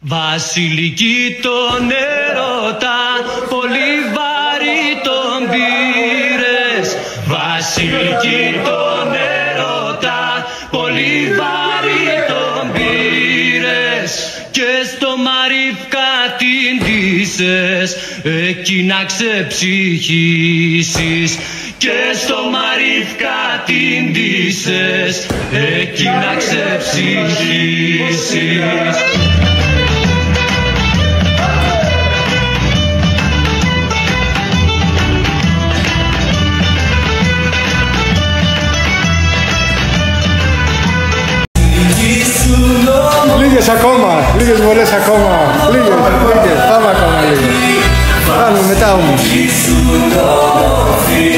Βασιλική τον έρωτα, πολύ βαρύ τον πήρες. Βασιλική τον έρωτα, πολύ βαρύ τον πήρες. Και στο Μαρίφκα την ντύσες, εκεί να ξεψυχήσεις. Και στο Μαρίφκα την ντύσες, εκεί να ξεψυχήσεις. Λίγες ακόμα, λίγες βολές ακόμα. Λίγες, λίγες. Πάμε ακόμα λίγο. Πάμε μετά όμως. Το φάρμα